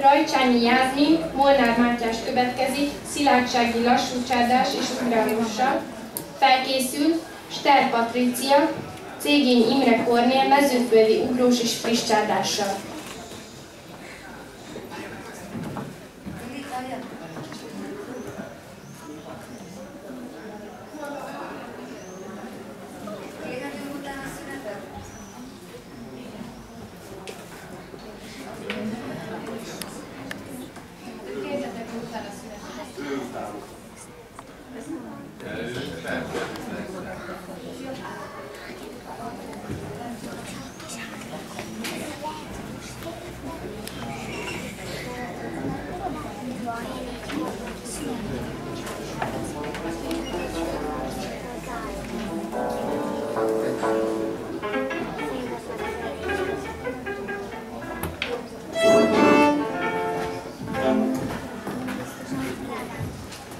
Rajcsányi Jászmin, Molnár Mátyás következik, szilárdsági lassúcsádás és ugrálóssal. Felkészül Ster Patricia, Cégény Imre Kornél mezőföldi ugrós és friss csádással.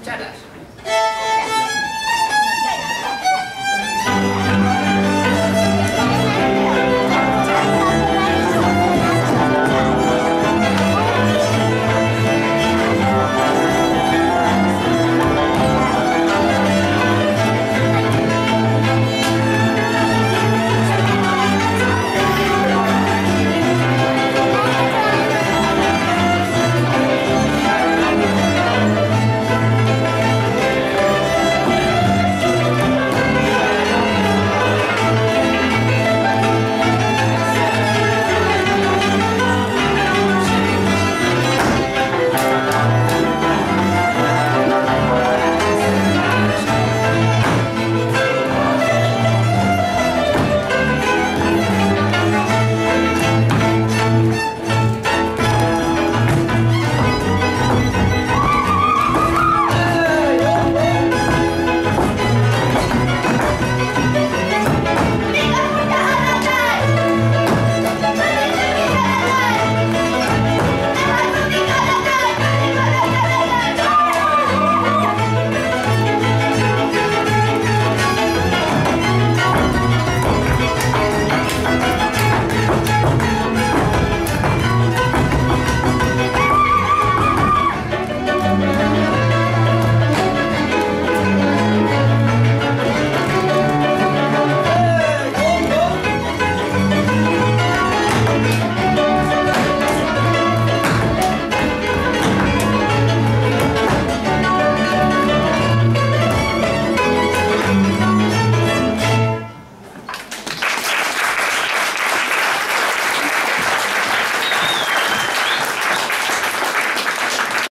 Jedi's.